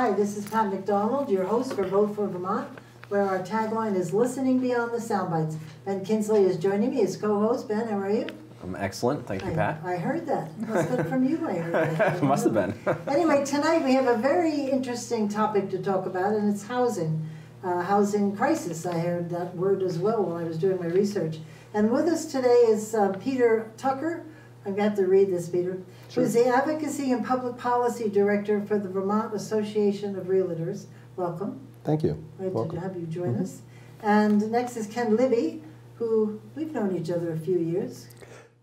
Hi, this is Pat McDonald, your host for Vote for Vermont, where our tagline is listening beyond the soundbites. Ben Kinsley is joining me as co-host. Ben, how are you? I'm excellent. Thank you, I- Pat. I heard that. Must have been from you I heard that. Must have been. Anyway, tonight we have a very interesting topic to talk about, and it's housing. Uh, housing crisis. I heard that word as well while I was doing my research. And with us today is uh, Peter Tucker. I'm got to read this, Peter. Who's the Advocacy and Public Policy Director for the Vermont Association of Realtors. Welcome. Thank you. Glad to have you join mm-hmm. us. And next is Ken Libby, who we've known each other a few years.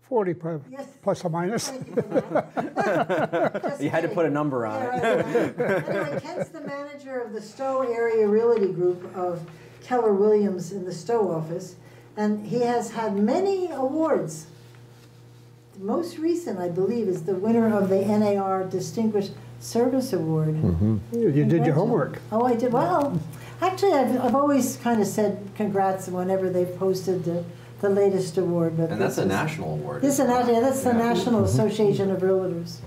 40 plus, Yes. plus or minus. Thank you for that. Had to put a number on Yeah, it. right, right. Anyway, Ken's the manager of the Stowe Area Realty Group of Keller Williams in the Stowe office, and he has had many awards. The most recent, I believe, is the winner of the NAR Distinguished Service Award. You you did your homework. Oh, I did. Well, actually, I've, I've always kind of said congrats whenever they've posted the, the latest award. But And that's a is- national award. This is a national. That's the Yeah. National Association of Realtors.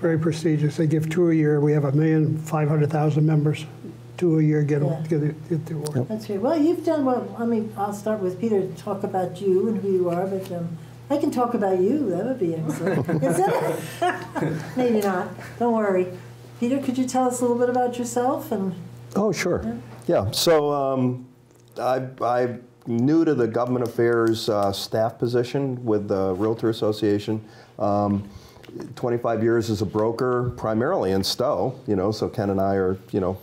Very prestigious. They give two a year. We have a million, 500,000 members. Two a year get, Yeah. get, the- get the award. That's right. Well, you've done well. I mean, I'll start with Peter to talk about you and who you are, but um, I can talk about you. That would be excellent. Maybe not. Don't worry. Peter, could you tell us a little bit about yourself? And Oh, sure. Yeah, so um, I, I'm new to the government affairs uh, staff position with the Realtor Association. Um, 25 years as a broker, primarily in Stowe, you know, so Ken and I are, you know,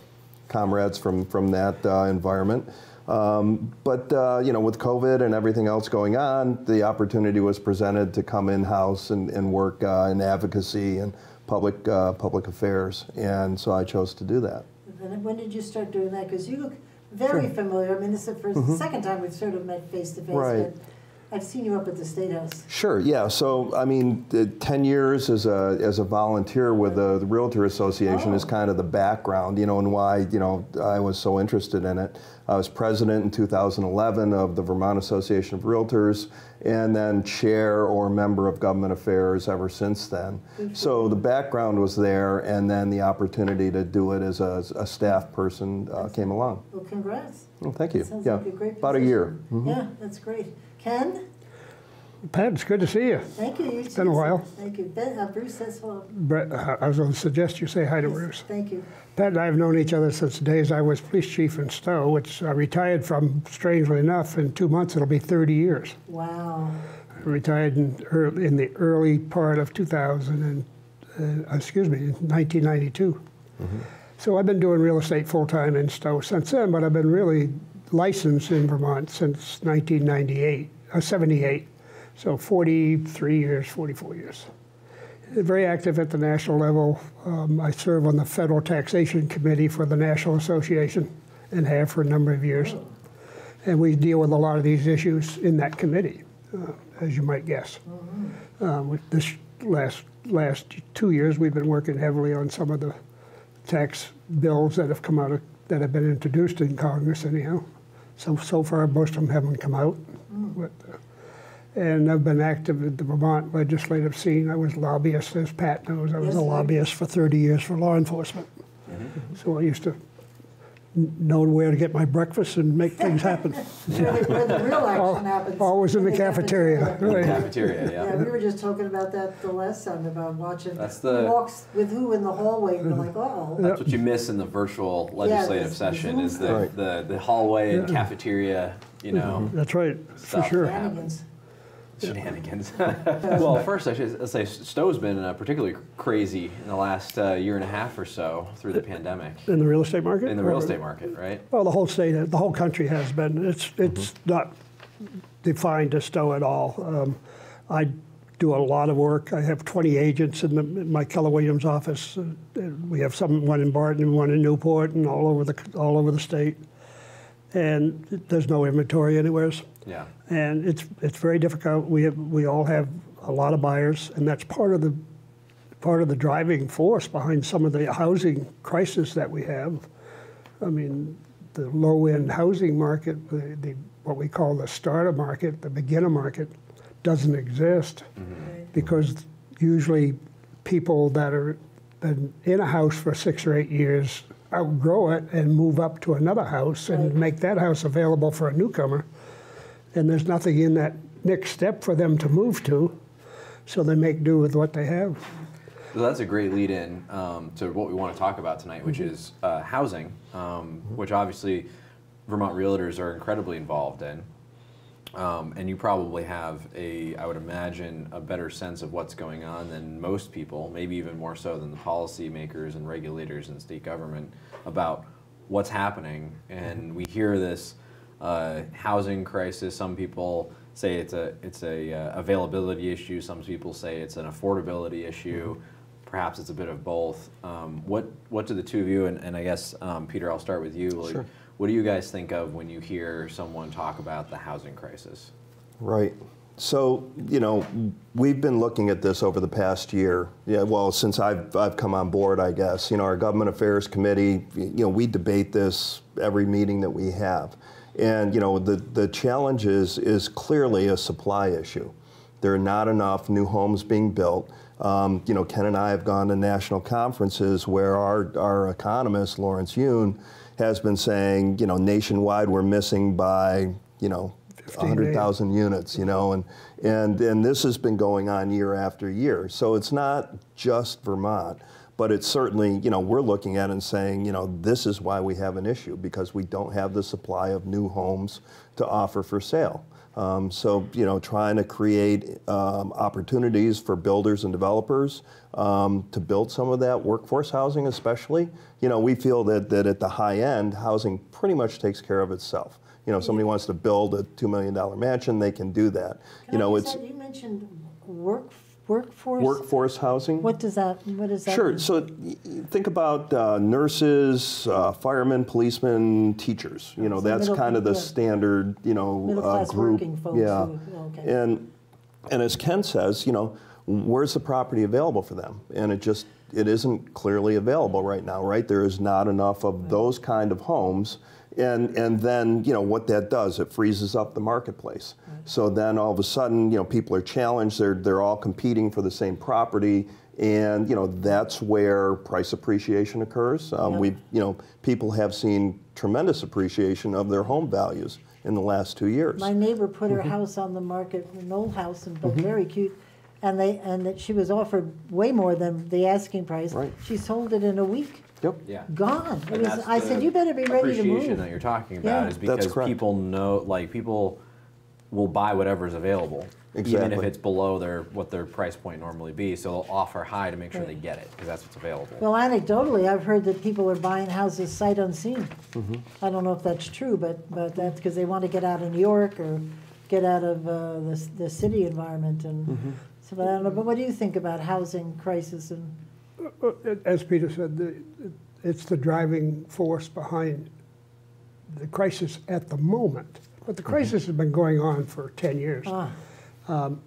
comrades from, from that uh, environment. Um, but, uh, you know, with COVID and everything else going on, the opportunity was presented to come in-house and, and work uh, in advocacy and public, uh, public affairs. And so I chose to do that. and when did you start doing that? Because you look very familiar. I mean, this is the 1st second time we've sort of met face to face. Right. But I've seen you up at the State House. Sure, yeah. So, I mean, the 10 years as a, as a volunteer with the, the Realtor Association is Oh. kind of the background, you know, and why, you know, I was so interested in it. I was president in 2011 of the Vermont Association of Realtors and then chair or member of government affairs ever since then. So the background was there and then the opportunity to do it as a, a staff person uh, came along. Well, congrats. Well, thank you. Sounds yeah, like a great about a year. position. Yeah, that's great. Ken, Pat, it's good to see you. thank you. you It's been a while. Thank you. Ben, uh, Bruce says hello. Brett, uh, I was going to suggest you say hi to Yes, Bruce. Thank you. Pat and I have known each other since the days I was police chief in Stowe, which I retired from, strangely enough, in two months it'll be 30 years. Wow. I retired in, early, in the early part of 2000 and, uh, excuse me, in 1992. So I've been doing real estate full time in Stowe since then, but I've been really licensed in Vermont since 1998, uh, 78. So 43 years, 44 years. Very active at the national level. Um, I serve on the Federal Taxation Committee for the National Association and have for a number of years. And we deal with a lot of these issues in that committee, uh, as you might guess. Uh, with this last last two years, we've been working heavily on some of the tax bills that have come out of, that have been introduced in Congress. Anyhow, so so far most of them haven't come out. But, uh, and I've been active in the Vermont legislative scene. I was lobbyist, as Pat knows. I was Yes, a lobbyist for 30 years for law enforcement. So I used to know where to get my breakfast and make things happen. Where the, where the real action happens. Always in the cafeteria. Right. Cafeteria, Yeah, yeah. we were just talking about that the last time about watching That's the- walks with who in the hallway. We're like, oh, That's what you miss in the virtual legislative the session is the, Right. the, the hallway and cafeteria, you know, That's right, for Stuff. sure. shenanigans. shenanigans. well, first I should say Stowe's been uh, particularly crazy in the last uh, year and a half or so through the pandemic In the real estate market? in the real Or- estate market, right? Well, the whole state, the whole country has been. It's it's not defined to Stowe at all. Um, I do a lot of work. I have 20 agents in, the, in my Keller Williams office. Uh, we have some one in Barton one in Newport and all over the all over the state. And there's no inventory anywheres. Yeah. And it's it's very difficult. We have, we all have a lot of buyers, and that's part of the part of the driving force behind some of the housing crisis that we have. I mean, the low end housing market, the, the what we call the starter market, the beginner market, doesn't exist Right. because usually people that are been in a house for six or eight years, outgrow it and move up to another house and Right. make that house available for a newcomer. And there's nothing in that next step for them to move to, so they make do with what they have. So that's a great lead in um, to what we want to talk about tonight, which Mm-hmm. is uh, housing, um, which obviously Vermont realtors are incredibly involved in. Um, and you probably have a, I would imagine, a better sense of what's going on than most people, maybe even more so than the policymakers and regulators in state government about what's happening. And we hear this uh, housing crisis. Some people say it's a it's a uh, availability issue. Some people say it's an affordability issue. Perhaps it's a bit of both. Um, what what do the two of you and, and I guess um, Peter, I'll start with you. Like, Sure. What do you guys think of when you hear someone talk about the housing crisis? Right. So, you know, we've been looking at this over the past year. Yeah, well, since I've, I've come on board, I guess. You know, our Government Affairs Committee, you know, we debate this every meeting that we have. And, you know, the, the challenge is, is clearly a supply issue. There are not enough new homes being built. Um, you know, Ken and I have gone to national conferences where our, our economist, Lawrence Yun, has been saying, you know, nationwide we're missing by, you know, 100,000 units, you know, and, and, and this has been going on year after year. So it's not just Vermont, but it's certainly, you know, we're looking at it and saying, you know, this is why we have an issue because we don't have the supply of new homes to offer for sale. Um, so, you know, trying to create um, opportunities for builders and developers um, to build some of that workforce housing, especially. You know, we feel that, that at the high end, housing pretty much takes care of itself. You know, somebody wants to build a $2 million mansion, they can do that. Can You know, it's You mentioned work, workforce? workforce housing. What does that, what does that? Sure. mean? So think about uh, nurses, uh, firemen, policemen, teachers. You know, So that's kind of the yeah. standard, you know, uh, group. Yeah. who- okay. And and as Ken says, you know, where's the property available for them? And it just it isn't clearly available right now, right? There is not enough of those kind of homes. And, and then, you know, what that does, it freezes up the marketplace. Mm-hmm. So then all of a sudden, you know, people are challenged, they're, they're all competing for the same property. And, you know, that's where price appreciation occurs. Um, Yeah. We've, you know, people have seen tremendous appreciation of their home values in the last two years. My neighbor put her mm-hmm. house on the market, an old house, and but mm-hmm. very cute, and they, and that she was offered way more than the asking price. Right. She sold it in a week, Yep. Yeah. gone. It was, I said, you better be ready to move. appreciation that you're talking about Yeah. is because correct. people know, like people will buy whatever's available, even if it's below their what their price point normally be. So they'll offer high to make sure Right. they get it because that's what's available. Well, anecdotally, I've heard that people are buying houses sight unseen. Mm-hmm. I don't know if that's true, but, but that's because they want to get out of New York or get out of uh, the, the city environment and, Mm-hmm. so, but I don't know, but what do you think about housing crisis and, As Peter said, the, it's the driving force behind the crisis at the moment. But the mm-hmm. crisis has been going on for 10 years. ah, um,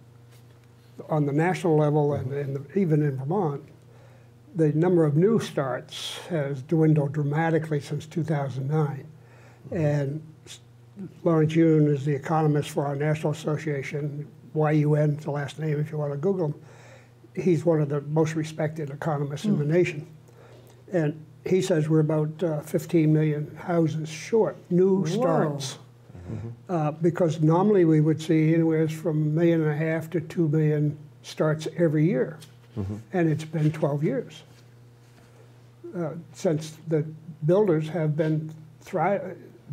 On the national level and, mm-hmm. and even in Vermont, the number of new starts has dwindled dramatically since 2009. Mm-hmm. And Lawrence Yun is the economist for our National Association, YUN, is the last name if you want to Google him. He's one of the most respected economists in the nation. And he says we're about uh, 15 million houses short, new Whoa. starts. Uh, because normally we would see anywhere from a million and a half to two million starts every year. And it's been 12 years uh, since the builders have been thri-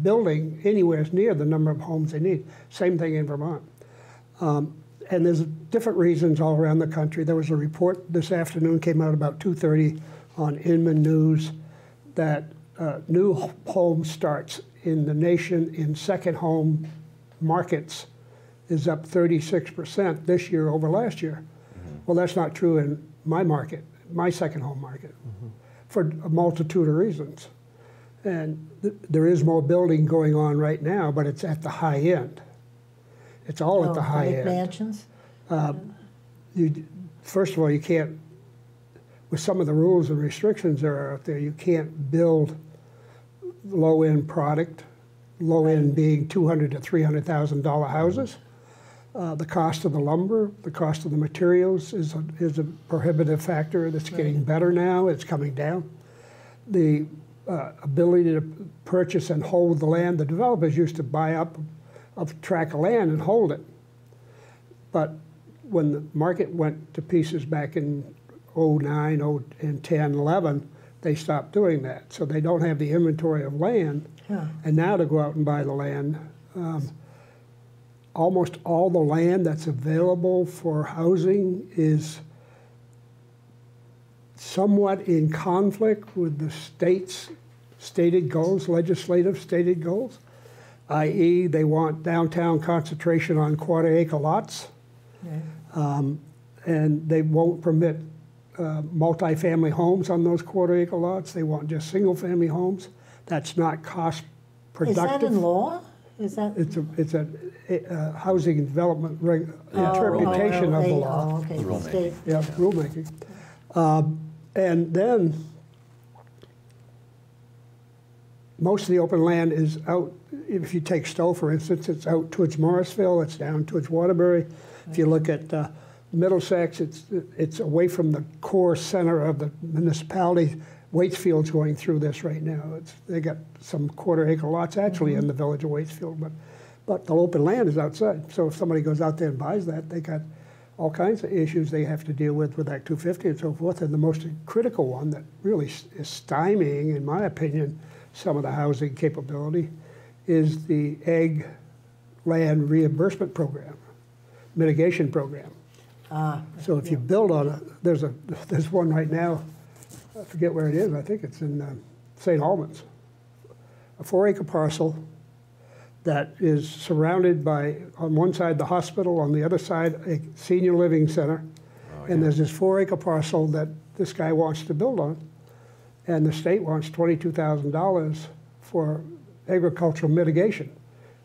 building anywhere near the number of homes they need. Same thing in Vermont. Um, and there's different reasons all around the country. There was a report this afternoon came out about 2:30 on Inman News that uh, new home starts in the nation in second home markets is up 36% this year over last year. Well, that's not true in my market, my second home market, for a multitude of reasons. And th- there is more building going on right now, but it's at the high end. It's all at oh, the high end. mansions? You, first of all, you can't, with some of the rules and restrictions that are out there, you can't build low-end product, low-end being two hundred to three hundred thousand dollar houses. Uh, the cost of the lumber, the cost of the materials is a, is a prohibitive factor that's getting better now. It's coming down. The uh, ability to purchase and hold the land, the developers used to buy up a tract of land and hold it. But when the market went to pieces back in 09, 0, and 10, 11, they stopped doing that. So they don't have the inventory of land. Yeah. And now to go out and buy the land, um, almost all the land that's available for housing is somewhat in conflict with the state's stated goals, legislative stated goals, i.e., they want downtown concentration on quarter acre lots, Right. um, and they won't permit uh, multifamily homes on those quarter acre lots. They want just single family homes. That's not cost productive. Is productive. that in law? Is that? It's a, it's a, a housing development reg, Oh, interpretation oh, of the oh, law. Oh, okay, The the rulemaking. state. Yeah, rulemaking. Um, and then most of the open land is out. If you take Stowe, for instance, it's out towards Morrisville. It's down towards Waterbury. If you look at uh, Middlesex, it's it's away from the core center of the municipality. Waitsfield's going through this right now. It's, they got some quarter acre lots actually in the village of Waitsfield, but but the open land is outside. So if somebody goes out there and buys that, they got all kinds of issues they have to deal with with Act 250 and so forth. And the most critical one that really is stymieing, in my opinion, some of the housing capability is the ag land reimbursement program, mitigation program. Ah, So if you build on it, there's a there's one right now. I forget where it is. I think it's in um, St. Albans. A four-acre parcel that is surrounded by, on one side, the hospital, on the other side, a senior living center. And there's this four-acre parcel that this guy wants to build on. And the state wants twenty-two thousand dollars for agricultural mitigation.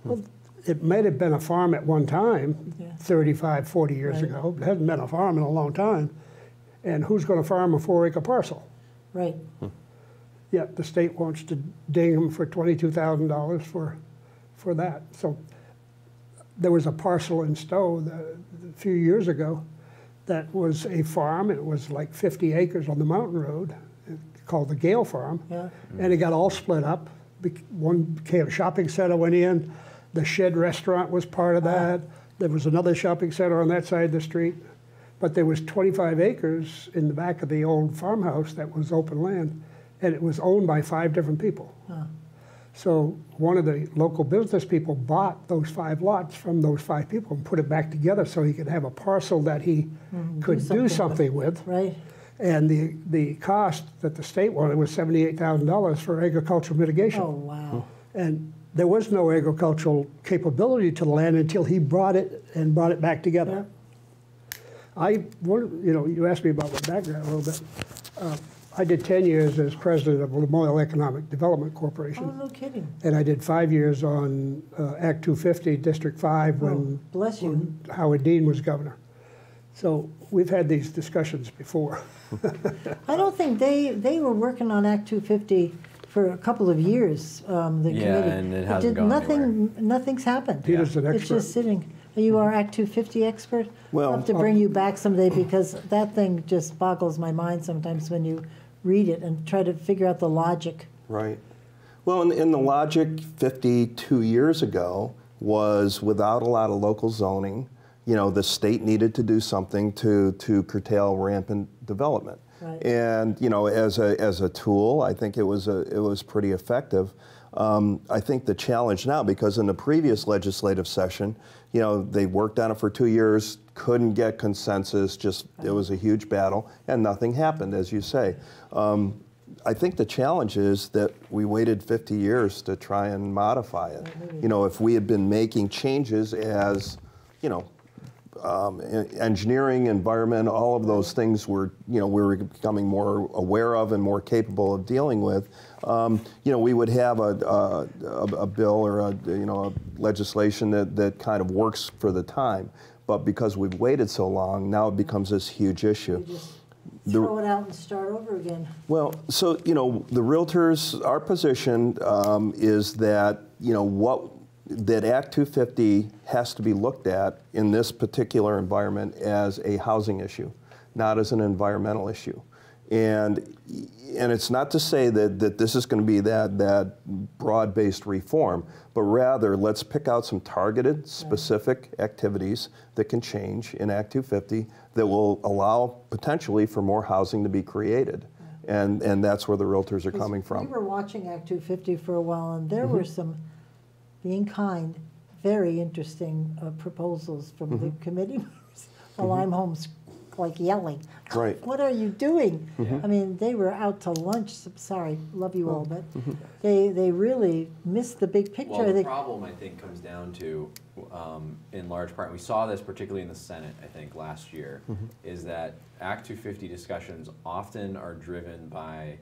Well, it might have been a farm at one time, Yeah. 35, 40 years Right. ago. It hasn't been a farm in a long time. And who's going to farm a four-acre parcel? right. Hmm. Yet the state wants to ding them for twenty-two thousand dollars for, for that. So there was a parcel in Stowe that, a few years ago that was a farm. It was like fifty acres on the mountain road, called the Gale Farm. Yeah. And it got all split up. One became a shopping center went in. The Shed Restaurant was part of ah. that. There was another shopping center on that side of the street. But there was 25 acres in the back of the old farmhouse that was open land, and it was owned by five different people. So one of the local business people bought those five lots from those five people and put it back together so he could have a parcel that he hmm, could something do with. something with. Right. And the, the cost that the state wanted was $78,000 for agricultural mitigation. Oh, wow. And there was no agricultural capability to the land until he brought it and brought it back together. I, one- you know, you asked me about my background a little bit. Uh, I did 10 years as president of Lamoille Economic Development Corporation. Oh, no kidding. And I did five years on uh, Act 250, District 5, when Oh, bless you. when Howard Dean was governor. So we've had these discussions before. I don't think they, they were working on Act 250 for a couple of years, um, the Yeah, committee. and it hasn't gone Nothing, nothing's happened. Peter's an expert. It's just sitting. You are Act 250 expert? Well- I'll have to bring you back someday because that thing just boggles my mind sometimes when you read it and try to figure out the logic. Right. Well, in, and the logic 52 years ago was without a lot of local zoning, you know, the state needed to do something to, to curtail rampant development. Right. And, you know, as a, as a tool, I think it was, a, it was pretty effective. Um, I think the challenge now, because in the previous legislative session, you know, they worked on it for two years, couldn't get consensus, just, it was a huge battle, and nothing happened, as you say. Um, I think the challenge is that we waited 50 years to try and modify it. You know, if we had been making changes as, you know, um, engineering, environment, all of those things were, you know, we were becoming more aware of and more capable of dealing with. Um, you know, we would have a, a, a a bill or a, you know, a legislation that, that kind of works for the time. But because we've waited so long, now it becomes this huge issue. The- throw it out and start over again. Well, so, you know, the realtors, our position um, is that, you know, what, that Act 250 has to be looked at in this particular environment as a housing issue, not as an environmental issue. And, and it's not to say that, that this is going to be that, that broad based reform, but rather let's pick out some targeted, specific activities that can change in Act 250 that will allow potentially for more housing to be created. And, and that's where the realtors are coming from. We were watching Act 250 for a while, and there were mm-hmm. some, being kind, very interesting uh, proposals from the mm-hmm. committee members. While mm-hmm. I'm home, like yelling. Right. What are you doing? Mm-hmm. I mean, they were out to lunch. Sorry, love you all, oh. but they they really missed the big picture. Well, the think- problem, I think, comes down to, um, in large part, we saw this particularly in the Senate, I think, last year, is that Act 250 discussions often are driven by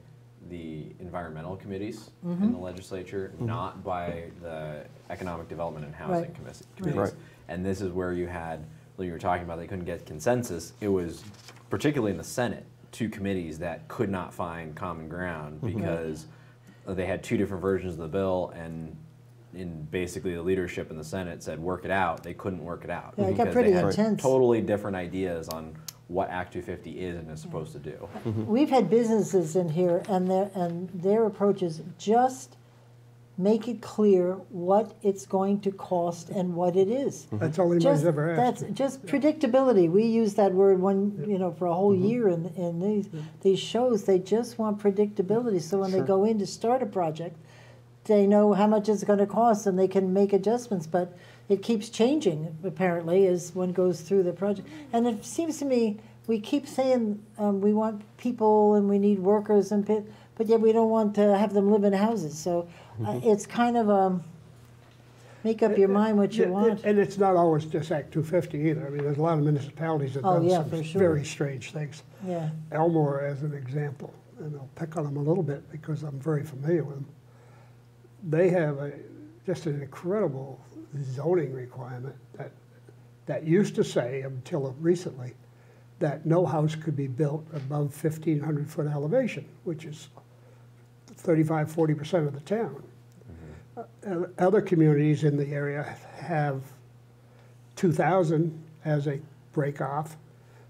the environmental committees in mm-hmm. the legislature, mm-hmm. not by the economic development and housing Right. commis- Right. committees. Right. And this is where you had, like you were talking about, they couldn't get consensus. It was particularly in the Senate, two committees that could not find common ground mm-hmm. because they had two different versions of the bill and in basically the leadership in the Senate said work it out. They couldn't work it out. Yeah, it got because pretty they had intense. Totally different ideas on what Act 250 is and is supposed to do. Mm-hmm. We've had businesses in here, and their and their approach is just make it clear what it's going to cost and what it is. Mm-hmm. That's all anybody's Just, ever asked. that's just predictability. We use that word one, you know, for a whole mm-hmm. year in, in these, these shows. They just want predictability. So when they go in to start a project, they know how much it's going to cost and they can make adjustments. But it keeps changing, apparently, as one goes through the project. And it seems to me we keep saying um, we want people and we need workers, and pe- but yet we don't want to have them live in houses. So uh, it's kind of um, make up your mind what you want. And it's not always just Act 250 either. I mean, there's a lot of municipalities that Oh, done yeah, some sure. very strange things. Yeah. Elmore as an example, and I'll pick on them a little bit because I'm very familiar with them. They have a, just an incredible zoning requirement that, that used to say until recently that no house could be built above 1,500 foot elevation, which is 35, 40% of the town. Uh, Other communities in the area have 2,000 as a break-off.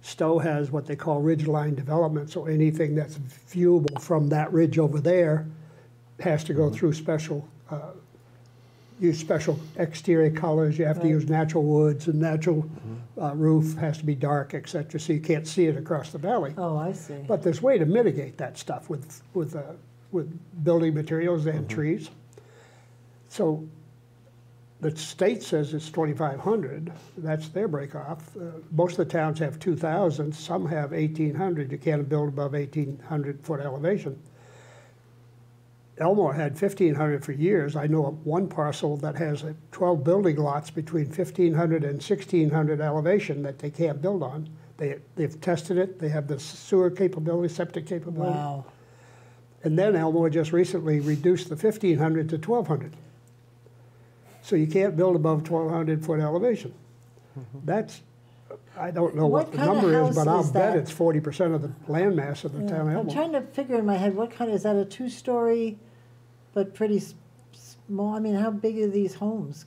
Stowe has what they call ridge line development, so anything that's viewable from that ridge over there has to go through special, uh, use special exterior colors, you have to use natural woods, and natural uh, roof has to be dark, et cetera, so you can't see it across the valley. Oh, I see. But there's way to mitigate that stuff with, with, uh, with building materials and trees. So the state says it's 2,500, that's their break off. Uh, Most of the towns have 2,000, some have 1,800, you can't build above 1,800 foot elevation. Elmore had 1,500 for years. I know of one parcel that has uh, 12 building lots between 1,500 and 1,600 elevation that they can't build on. They, they've tested it, they have the sewer capability, septic capability. Wow. And then Elmore just recently reduced the 1,500 to 1,200. So you can't build above 1,200 foot elevation. That's, I don't know what What the number is, but I'll is bet that? it's 40% of the land mass of the Yeah, town of I'm trying to figure in my head what kind is that a two-story, but pretty small. I mean, how big are these homes?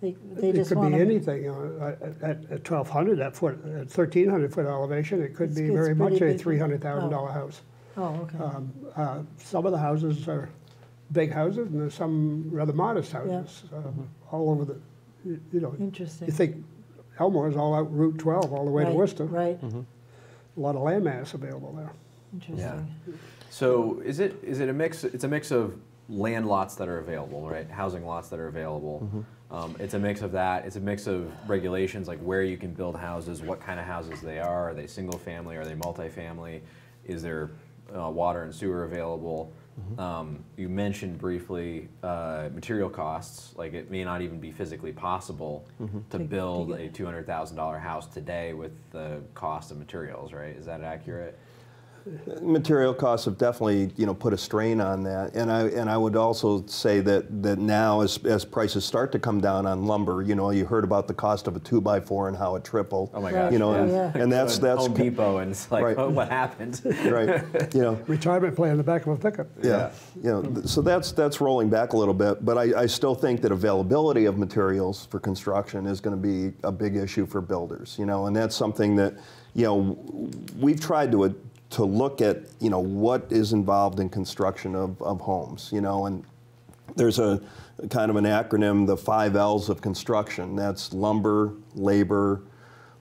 They they It just could want be anything, uh, at, at at 1,200, that foot, at 1,300 foot elevation, it could It's- be it's very much a $300,000 house. Oh, okay. Um, uh, Some of the houses are big houses, and there's some rather modest houses, um, all over the, you you know, Interesting. you think Elmore is all out Route 12, all the way to Right, Worcester. Right. A lot of landmass available there. Interesting. Yeah. So is it is it a mix? It's a mix of land lots that are available, right? Housing lots that are available. Um, it's a mix of that. It's a mix of regulations like where you can build houses, what kind of houses they are. Are they single family? Are they multifamily? Is there uh, water and sewer available? Um, you mentioned briefly uh, material costs. Like it may not even be physically possible to To- to build get- a two hundred thousand dollar house today with the cost of materials, right? Is that accurate? Material costs have definitely, you know, put a strain on that, and I and I would also say that that now as as prices start to come down on lumber, you know, you heard about the cost of a two by four and how it tripled. Oh my gosh! You know, yeah. and, yeah. and that's Go that's Home Depot, and it's like, Right. oh, what happened? right. You know, Retirement plan in the back of a pickup. yeah. You know, so that's that's rolling back a little bit, but I, I still think that availability of materials for construction is going to be a big issue for builders. You know, and that's something that you know we've tried to to look at you know what is involved in construction of, of homes. You know, and there's a kind of an acronym, the five L's of construction. That's lumber, labor,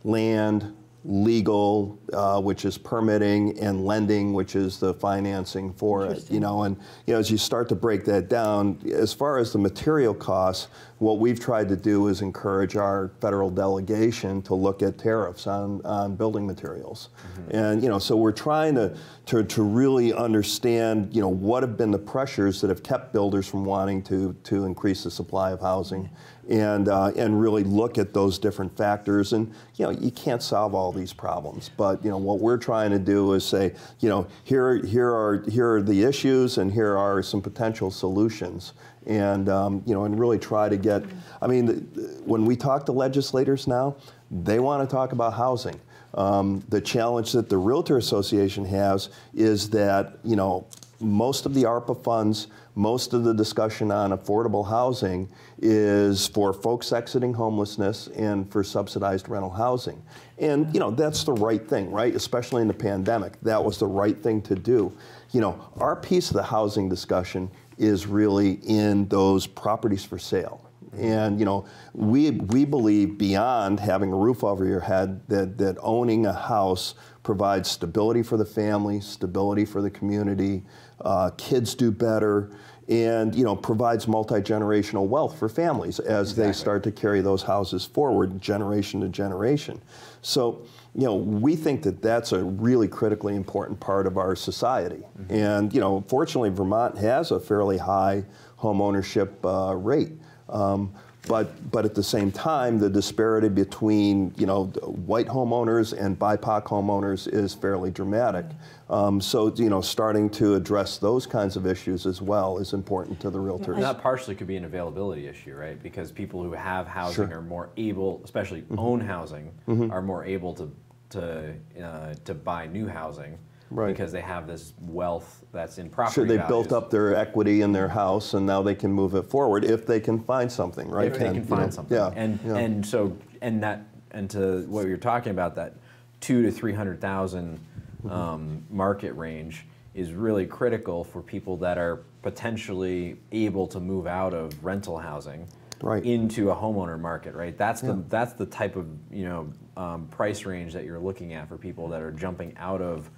land, legal, uh, which is permitting, and lending, which is the financing for it. You know, and you know, as you start to break that down, as far as the material costs, what we've tried to do is encourage our federal delegation to look at tariffs on, on building materials. And you know, so we're trying to, to to really understand, you know, what have been the pressures that have kept builders from wanting to to increase the supply of housing and uh, and really look at those different factors. And you know, you can't solve all these problems, but you know, what we're trying to do is say, you know, here here are here are the issues, and here are some potential solutions. And um, you know, and really try to get. I mean, the, when we talk to legislators now, they want to talk about housing. Um, the challenge that the Realtor Association has is that you know most of the ARPA funds, most of the discussion on affordable housing is for folks exiting homelessness and for subsidized rental housing. And you know, that's the right thing, right? Especially in the pandemic. That was the right thing to do. You know, our piece of the housing discussion is really in those properties for sale. And you know, we we believe beyond having a roof over your head that that owning a house provides stability for the family, stability for the community. Uh, kids do better, and you know, provides multi generational wealth for families as they start to carry those houses forward generation to generation. So. You know, we think that that's a really critically important part of our society, and you know, fortunately, Vermont has a fairly high home ownership uh, rate. Um, but, but at the same time, the disparity between you know white homeowners and BIPOC homeowners is fairly dramatic. Um, so you know, starting to address those kinds of issues as well is important to the realtors. And that partially could be an availability issue, right? Because people who have housing Sure. are more able, especially Mm-hmm. own housing, are more able to to uh, to buy new housing Right. because they have this wealth that's in property. Sure, they've built up their equity in their house, and now they can move it forward if they can find something, right? if they can You find know, something. Yeah, And yeah. and so and that and to what you're talking about that two to three hundred thousand Mm-hmm. um, market range is really critical for people that are potentially able to move out of rental housing Right. into a homeowner market. Right. That's the that's the type of you know um, price range that you're looking at for people that are jumping out of.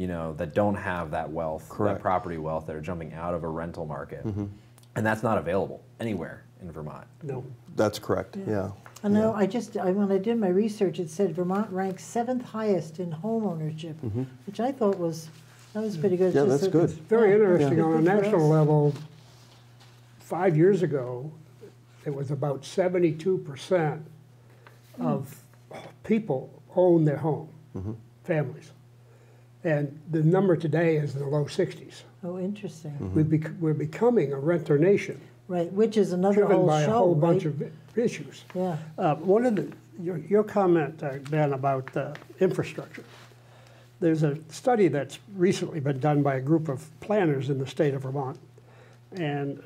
You know that don't have that wealth, Correct. that property wealth, that are jumping out of a rental market, Mm-hmm. and that's not available anywhere in Vermont. No. That's correct. Yeah. I know, I just, I, when I did my research, it said Vermont ranks seventh highest in home ownership, which I thought was, that was pretty good. Mm-hmm. Yeah, Just that's that- good. Very Yeah. interesting. On a national level, five years ago, it was about 72% of people own their home, families. And the number today is in the low 60s. Oh, interesting. Mm-hmm. We bec- we're becoming a renter nation, Right, which is another driven whole by a show, whole bunch of issues. Yeah, Uh, One of the, your, your comment, uh, Ben, about uh, infrastructure. There's a study that's recently been done by a group of planners in the state of Vermont. And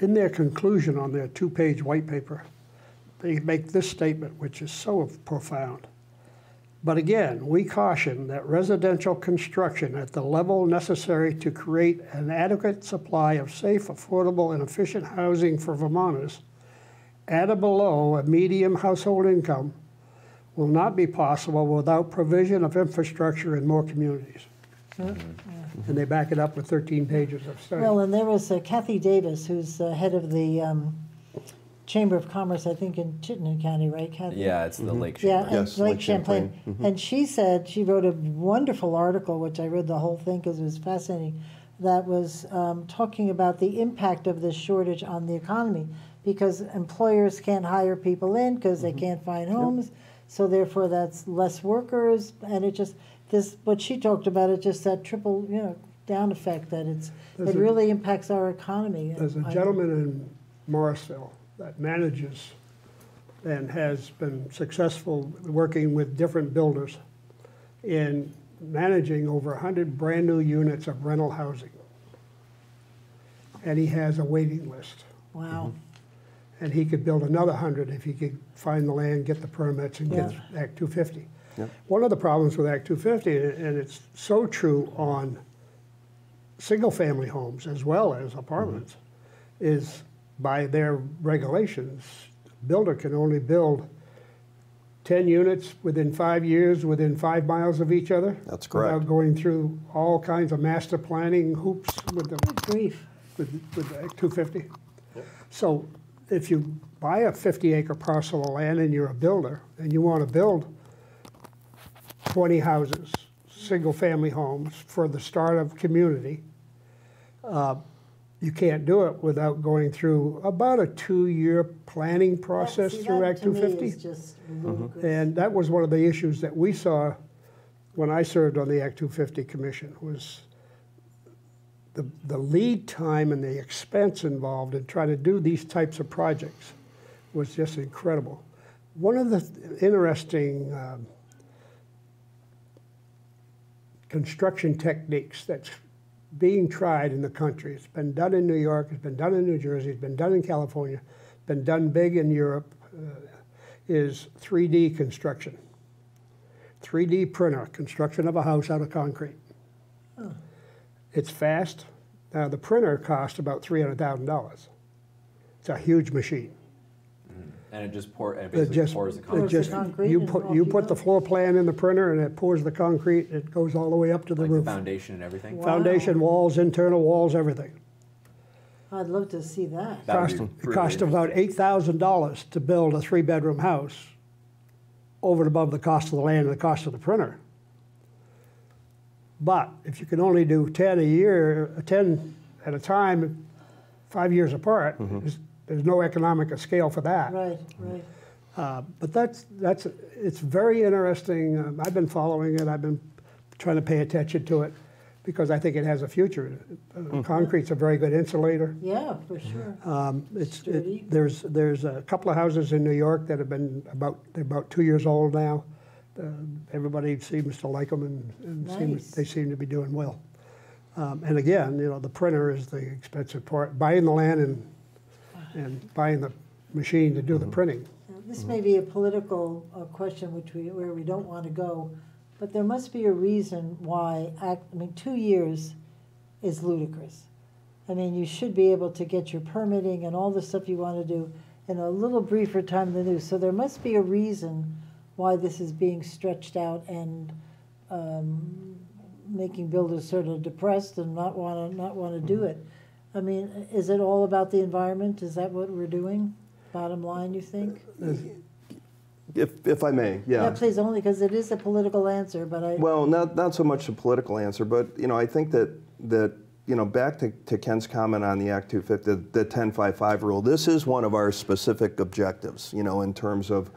in their conclusion on their two-page white paper, they make this statement, which is so profound. But again, we caution that residential construction at the level necessary to create an adequate supply of safe, affordable, and efficient housing for Vermonters at or below a medium household income will not be possible without provision of infrastructure in more communities. And they back it up with 13 pages of study. well, and there was uh, Kathy Davis, who's uh, head of the um, Chamber of Commerce, I think in Chittenden County, right, Kathy? Yeah, it's the Lake Yeah, Chamber. and Yes, Lake Lake Champlain. Champlain. Mm-hmm. And she said, she wrote a wonderful article, which I read the whole thing because it was fascinating, that was um, talking about the impact of this shortage on the economy because employers can't hire people in because Mm-hmm. they can't find homes. So therefore, that's less workers. And it just this, what she talked about, it just that triple, you know, down effect that it's, There's it a- really impacts our economy. There's a I- gentleman in Morrisville that manages and has been successful working with different builders in managing over 100 brand-new units of rental housing. And he has a waiting list. Wow, And he could build another 100 if he could find the land, get the permits, and get Yeah. Act 250. Yep. One of the problems with Act 250, and it's so true on single-family homes as well as apartments, is by their regulations, builder can only build 10 units within five years, within five miles of each other. That's correct. Without going through all kinds of master planning hoops with the grief. with, with the Act 250. So if you buy a 50 acre parcel of land and you're a builder and you want to build 20 houses, single family homes for the start of community, uh, you can't do it without going through about a two year planning process See, through Act 250. is just ludicrous. And that was one of the issues that we saw when I served on the Act 250 Commission was the, the lead time and the expense involved in trying to do these types of projects was just incredible. One of the interesting um, construction techniques that's being tried in the country, it's been done in New York, it's been done in New Jersey, it's been done in California, it's been done big in Europe, uh, is 3D construction. 3D printer, construction of a house out of concrete. It's fast. Now, the printer costs about $300,000. It's a huge machine. And it just pour, and it It basically just, pours the it concrete. just, concrete you and put, you you put the floor plan in the printer and it pours the concrete, it goes all the way up to the like the roof. foundation and everything. Wow. Foundation walls, internal walls, everything. I'd love to see that. That Cost, it really cost about eight thousand dollars to build a three-bedroom house over and above the cost of the land and the cost of the printer. But if you can only do ten a year, uh, ten at a time, five years apart, there's, there's no economic scale for that. Right, right. Uh, But that's, that's, it's very interesting. Um, I've been following it. I've been trying to pay attention to it because I think it has a future. Uh, Concrete's a very good insulator. Yeah, for sure. Um, It's, it- there's, there's a couple of houses in New York that have been about, they're about two years old now. Uh, Everybody seems to like them and, and seem- Nice. they seem to be doing well. Um, And again, you know, the printer is the expensive part. Buying the land and, and buying the machine to do the printing. This may be a political uh, question which we, where we don't want to go, but there must be a reason why, act, I mean, two years is ludicrous. I mean, you should be able to get your permitting and all the stuff you want to do in a little briefer time than this. So there must be a reason why this is being stretched out and um, making builders sort of depressed and not want to, not want to do it. I mean, is it all about the environment? Is that what we're doing? Bottom line, you think? If, if I may, Yeah, please, only because it is a political answer, but I, Well, not, not so much a political answer, but, you know, I think that, that you know, back to, to Ken's comment on the Act 250, the, the 1055 rule, this is one of our specific objectives, you know, in terms of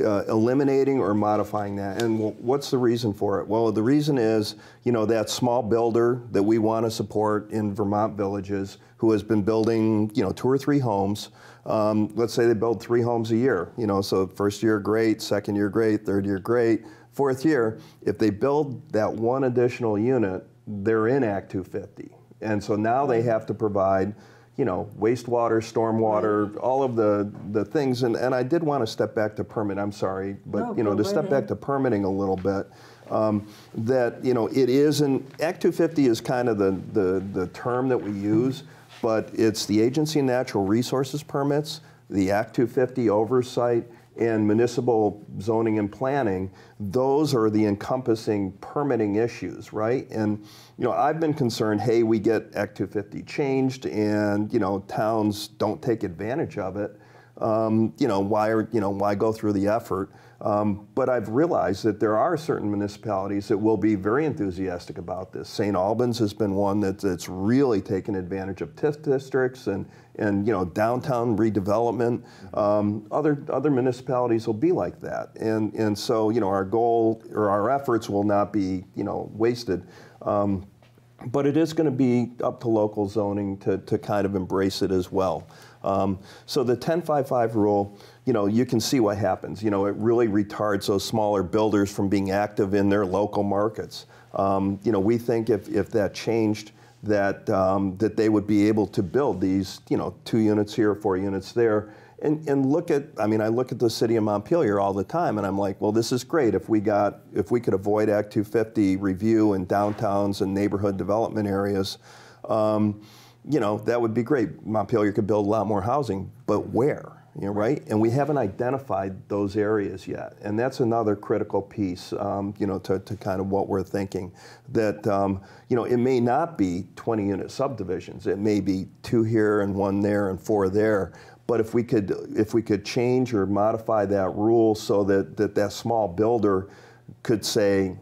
uh, eliminating or modifying that. And wh- what's the reason for it? Well, the reason is, you know, that small builder that we want to support in Vermont villages who has been building, you know, two or three homes. Um, let's say they build three homes a year, you know, so first year great, second year great, third year great, fourth year, if they build that one additional unit, they're in Act 250. And so now they have to provide, you know, wastewater, stormwater, all of the, the things. And, and I did want to step back to permit, I'm sorry, but, No, you know, to right step back to permitting a little bit. Um, that, you know, it is an, Act 250 is kind of the, the, the term that we use, but it's the Agency of Natural Resources permits, the Act 250 oversight, and municipal zoning and planning, those are the encompassing permitting issues, right? And you know, I've been concerned, hey, we get Act 250 changed, and you know, towns don't take advantage of it. Um, you know, why are you know why go through the effort? Um, but I've realized that there are certain municipalities that will be very enthusiastic about this. St. Albans has been one that, that's really taken advantage of TIF districts and, and you know downtown redevelopment. Um, other other municipalities will be like that, and and so you know our goal or our efforts will not be you know wasted. Um, but it is going to be up to local zoning to, to kind of embrace it as well. Um, so the 1055 rule, you know, you can see what happens. You know, it really retards those smaller builders from being active in their local markets. Um, you know, we think if, if that changed, that um, that they would be able to build these, you know, two units here, four units there, and, and look at, I mean, I look at the city of Montpelier all the time, and I'm like, well, this is great if we got, if we could avoid Act 250 review in downtowns and neighborhood development areas, um, you know, that would be great. Montpelier could build a lot more housing, but where? You know, right? And we haven't identified those areas yet, and that's another critical piece. Um, you know, to, to kind of what we're thinking that um, you know it may not be 20 unit subdivisions. It may be two here and one there and four there. But if we could, if we could change or modify that rule so that that, that small builder could say,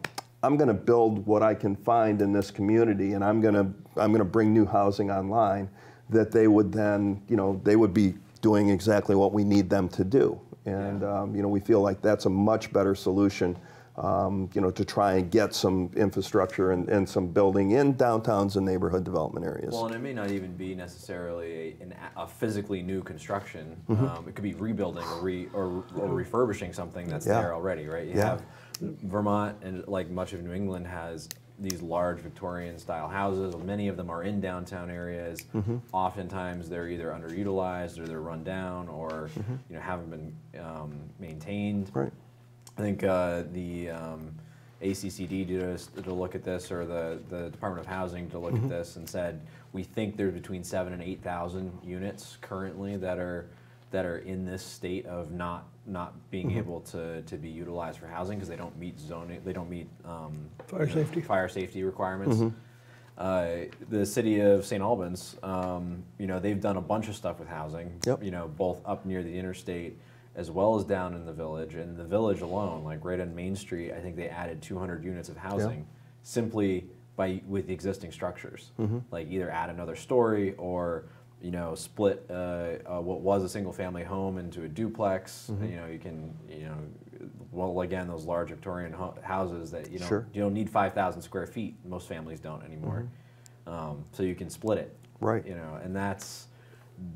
I'm going to build what I can find in this community, and I'm going to I'm going to bring new housing online, that they would then, you know, they would be doing exactly what we need them to do. And um, you know, we feel like that's a much better solution. Um, you know, to try and get some infrastructure and, and some building in downtowns and neighborhood development areas. Well, and it may not even be necessarily a, an, a physically new construction. Mm-hmm. Um, it could be rebuilding or, re, or, or refurbishing something that's Yeah. there already, right? You Yeah. have Vermont and like much of New England has these large Victorian style houses. Many of them are in downtown areas. Mm-hmm. Oftentimes they're either underutilized or they're run down or you know haven't been um, maintained. Right. I think uh, the um, ACCD did a, did a look at this, or the, the Department of Housing to look Mm-hmm. at this and said we think there's between seven and eight thousand units currently that are that are in this state of not not being Mm-hmm. able to, to be utilized for housing because they don't meet zoning, they don't meet um, Fire safety. fire safety requirements. Mm-hmm. Uh, the city of St. Albans, um, you know, they've done a bunch of stuff with housing. Yep. You know, both up near the interstate as well as down in the village. And the village alone, like right on Main Street, I think they added 200 units of housing simply by with the existing structures. Mm-hmm. Like either add another story or you know split uh, uh, what was a single family home into a duplex. Mm-hmm. You know, you can you know. Well, again, those large Victorian ho- houses that you know Sure. you don't need 5,000 square feet. Most families don't anymore. Um, so you can split it. Mm-hmm. Right. You know, and that's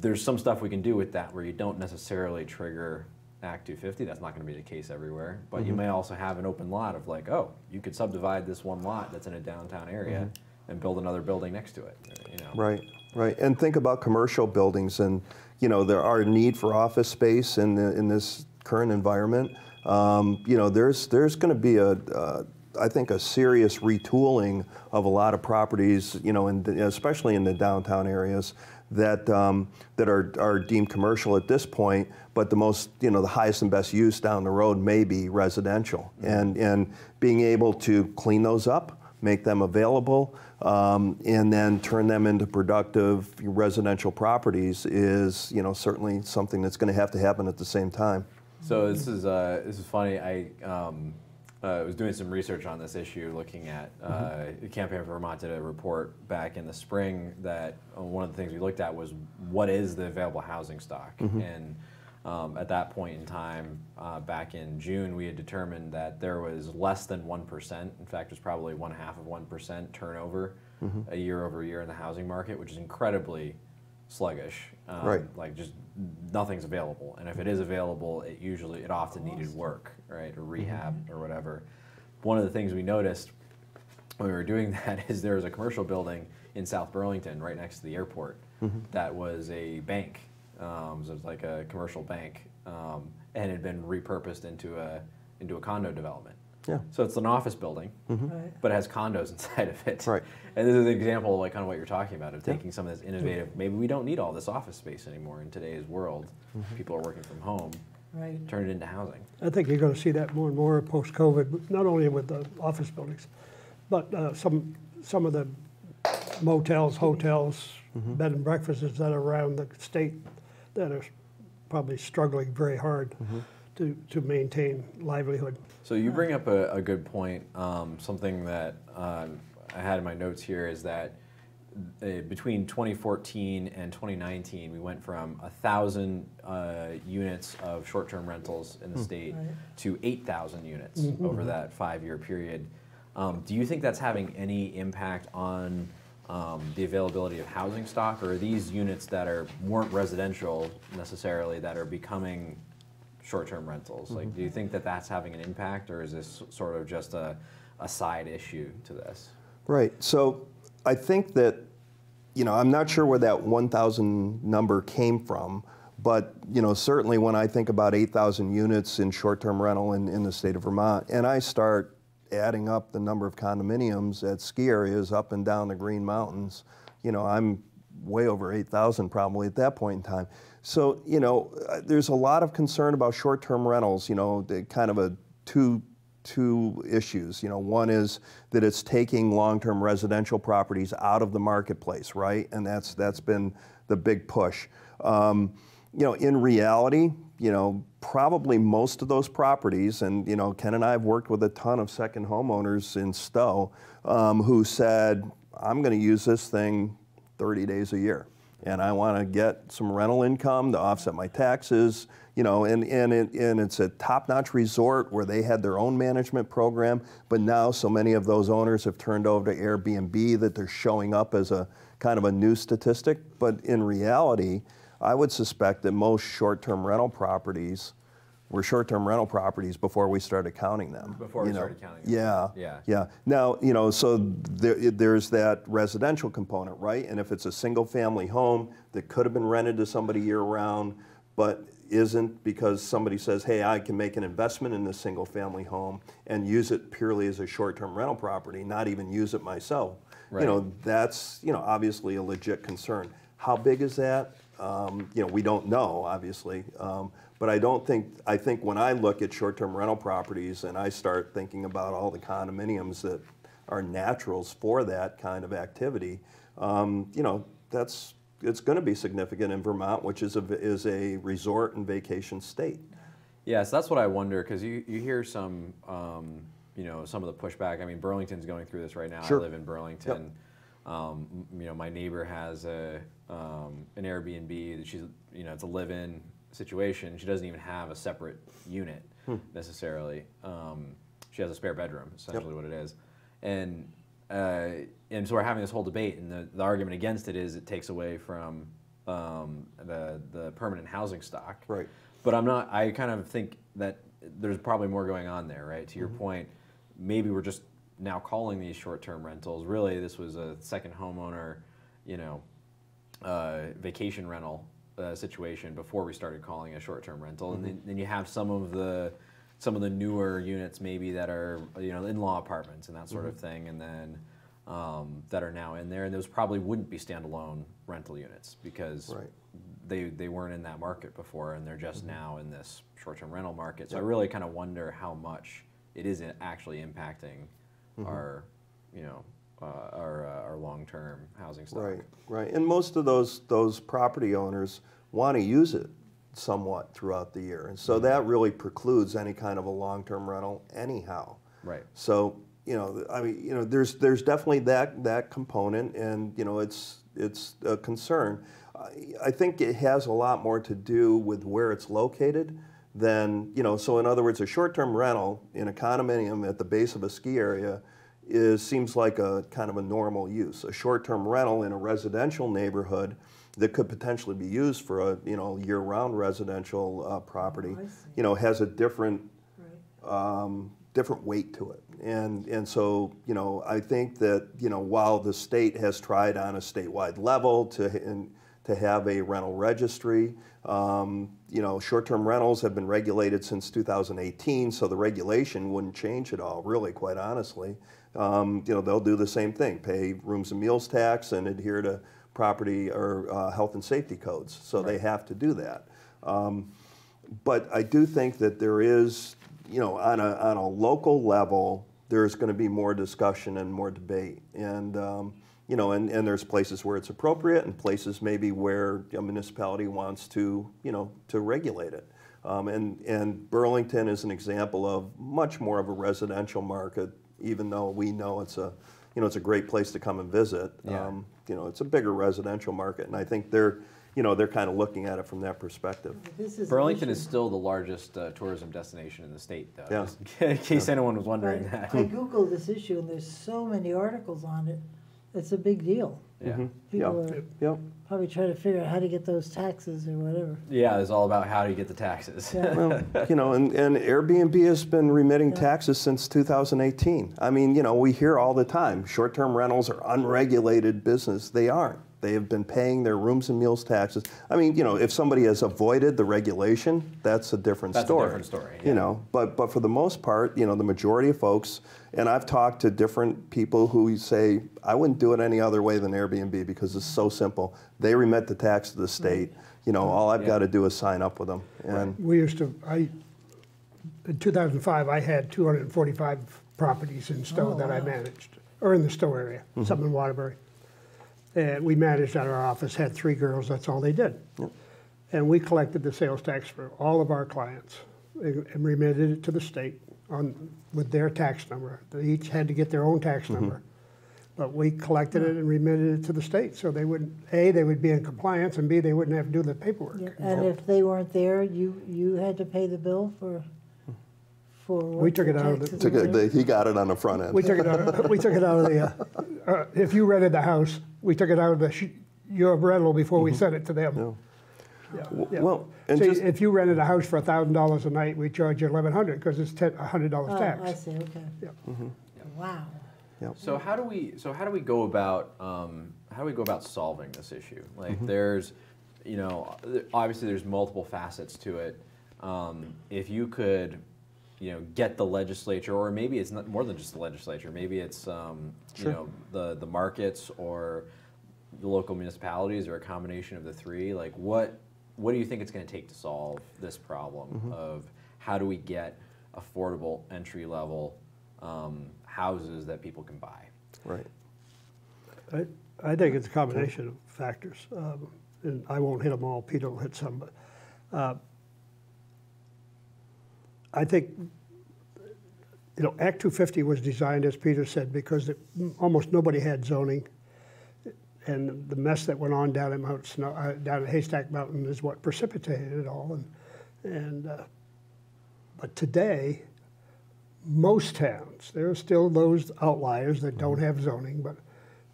there's some stuff we can do with that where you don't necessarily trigger Act 250. That's not going to be the case everywhere. But Mm-hmm. you may also have an open lot of like, oh, you could subdivide this one lot that's in a downtown area and build another building next to it. You know. Mm-hmm. Right, right. And think about commercial buildings and, you know, there are a need for office space in, the, in this current environment. Um, you know, there's, there's going to be a, uh, I think, a serious retooling of a lot of properties, you know, in the, especially in the downtown areas that, um, that are, are deemed commercial at this point, but the most, you know, the highest and best use down the road may be residential. And, and being able to clean those up, make them available, um, and then turn them into productive residential properties is, you know, certainly something that's going to have to happen at the same time. So this is uh, this is funny. I um, uh, was doing some research on this issue, looking at uh, the Campaign for Vermont did a report back in the spring that uh, one of the things we looked at was what is the available housing stock, and um, at that point in time, uh, back in June, we had determined that there was less than one percent. In fact, it was probably one half of one percent turnover a year over year in the housing market, which is incredibly sluggish. Um, Right. Like just nothing's available, and if it is available, it usually it often needed work, right, or rehab or whatever. One of the things we noticed when we were doing that is there was a commercial building in South Burlington, right next to the airport, that was a bank. Um, so it was like a commercial bank, um, and had been repurposed into a into a condo development. Yeah. So it's an office building, Right. but it has condos inside of it. Right. And this is an example of like kind of what you're talking about of taking some of this innovative. Maybe we don't need all this office space anymore in today's world. Mm-hmm. People are working from home. Right. Turn it into housing. I think you're going to see that more and more post-COVID, not only with the office buildings, but uh, some, some of the motels, hotels, bed and breakfasts that are around the state that are probably struggling very hard to, to maintain livelihood. So you bring up a, a good point. Um, something that um, I had in my notes here is that uh, between 2014 and 2019, we went from thousand uh, units of short-term rentals in the state Right. to 8,000 units over that five-year period. Um, do you think that's having any impact on um, the availability of housing stock, or are these units that are weren't residential necessarily that are becoming short-term rentals? Like, do you think that that's having an impact, or is this sort of just a, a side issue to this? Right. So I think that, you know, I'm not sure where that 1,000 number came from, but, you know, certainly when I think about 8,000 units in short term rental in, in the state of Vermont, and I start adding up the number of condominiums at ski areas up and down the Green Mountains, you know, I'm way over 8,000 probably at that point in time. So, you know, there's a lot of concern about short term rentals, you know, kind of a two two issues. You know, one is that it's taking long-term residential properties out of the marketplace, right? And that's that's been the big push. Um, you know, in reality, you know, probably most of those properties, and you know, Ken and I have worked with a ton of second homeowners in Stowe um, who said, "I'm going to use this thing 30 days a year." and I want to get some rental income to offset my taxes, you know, and, and, it, and it's a top-notch resort where they had their own management program, but now so many of those owners have turned over to Airbnb that they're showing up as a kind of a new statistic. But in reality, I would suspect that most short-term rental properties were short-term rental properties before we started counting them. Before we know. started counting them. Yeah. Yeah. Yeah. Now, you know, so there, there's that residential component, right? And if it's a single-family home that could have been rented to somebody year-round, but isn't because somebody says, hey, I can make an investment in this single-family home and use it purely as a short-term rental property, not even use it myself. Right. You know, that's, you know, obviously a legit concern. How big is that? Um, you know, we don't know, obviously. Um, but I don't think, I think when I look at short-term rental properties and I start thinking about all the condominiums that are naturals for that kind of activity, um, you know, that's, it's gonna be significant in Vermont, which is a, is a resort and vacation state. Yeah, so that's what I wonder because you, you hear some, um, you know, some of the pushback. I mean, Burlington's going through this right now. Sure. I live in Burlington. Um, you know, my neighbor has a um, an Airbnb that she's, you know, it's a live-in situation. She doesn't even have a separate unit necessarily. Um, she has a spare bedroom, essentially what it is, and uh, and so we're having this whole debate, and the, the argument against it is it takes away from um, the the permanent housing stock. Right. But I'm not. I kind of think that there's probably more going on there, right? To your point, maybe we're just now calling these short-term rentals. Really, this was a second homeowner, you know, uh, vacation rental uh, situation before we started calling it a short-term rental, and then, then you have some of the some of the newer units maybe that are you know in-law apartments and that sort of thing, and then um, that are now in there, and those probably wouldn't be standalone rental units because Right. they they weren't in that market before, and they're just now in this short-term rental market. So I really kind of wonder how much it is actually impacting our you know uh, our uh, our long-term housing stock. Right, right. And most of those, those property owners want to use it somewhat throughout the year. And so that really precludes any kind of a long-term rental anyhow. Right. So, you know, I mean, you know, there's, there's definitely that, that component and, you know, it's, it's a concern. I, I think it has a lot more to do with where it's located than, you know, so in other words, a short-term rental in a condominium at the base of a ski area is, seems like a kind of a normal use. A short-term rental in a residential neighborhood that could potentially be used for a, you know, year-round residential uh, property, see. you know, has a different Right. um, different weight to it. And, and so, you know, I think that, you know, while the state has tried on a statewide level to, in, to have a rental registry, um, you know, short-term rentals have been regulated since 2018, so the regulation wouldn't change at all, really, quite honestly. Um, you know, they'll do the same thing, pay rooms and meals tax and adhere to property or uh, health and safety codes. So they have to do that. Um, but I do think that there is, you know, on a, on a local level, there's going to be more discussion and more debate. And, um, you know, and, and there's places where it's appropriate and places maybe where a municipality wants to, you know, to regulate it. Um, and, and Burlington is an example of much more of a residential market, even though we know it's a, you know, it's a great place to come and visit. Yeah. Um, you know, it's a bigger residential market, and I think they're, you know, they're kind of looking at it from that perspective. This is Burlington is still the largest uh, tourism destination in the state, though. Yeah. just in case anyone was wondering Right. that. I Googled this issue and there's so many articles on it. It's a big deal. Yeah. People Yeah. are Yep. probably trying to figure out how to get those taxes or whatever. Yeah, it's all about how do you get the taxes. Yeah. Well, you know, and, and Airbnb has been remitting taxes since 2018. I mean, you know, we hear all the time short-term rentals are unregulated business. They aren't. They have been paying their rooms and meals taxes. I mean, you know, if somebody has avoided the regulation, that's a different That's a story. different story, yeah. You know, but but for the most part, you know, the majority of folks, and I've talked to different people who say, I wouldn't do it any other way than Airbnb because it's so simple. They remit the tax to the state. You know, all I've Yeah. got to do is sign up with them. And We used to, I, in 2005, I had 245 properties in Stowe Oh, that I oh, managed, or in the Stowe area, mm-hmm. some in Waterbury. And we managed at our office, had three girls, that's all they did. And we collected the sales tax for all of our clients and and remitted it to the state on, with their tax number. They each had to get their own tax mm-hmm. number. But we collected it and remitted it to the state, so they wouldn't, A, they would be in compliance, and B, they wouldn't have to do the paperwork. Yeah, And if they weren't there, you, you had to pay the bill for, for what? We took it out of the- Took it, whatever? they, he got it on the front end. We took it out. Of, we took it out of the. Uh, uh, if you rented the house, we took it out of the sh- your rental before we sent it to them. Yeah. Yeah, W- yeah. well, and so just- if you rented a house for thousand dollars a night, we charge you eleven hundred because it's ten, hundred dollars Oh, tax. I see, okay. Yeah. Wow. So how do we so how do we go about um, how do we go about solving this issue? Like Mm-hmm. there's you know obviously there's multiple facets to it. Um, if you could you know get the legislature or maybe it's not more than just the legislature maybe it's um, Sure. you know the the markets or the local municipalities or a combination of the three like what what do you think it's going to take to solve this problem Mm-hmm. of how do we get affordable entry level um, houses that people can buy Right. I, I think it's a combination of factors, um, and I won't hit them all. Peter will hit some, but uh, I think you know Act 250 was designed, as Peter said, because it, almost nobody had zoning, and the mess that went on down at Mount Snow, uh, down at Haystack Mountain is what precipitated it all, and and uh, but today most towns. There are still those outliers that don't have zoning, but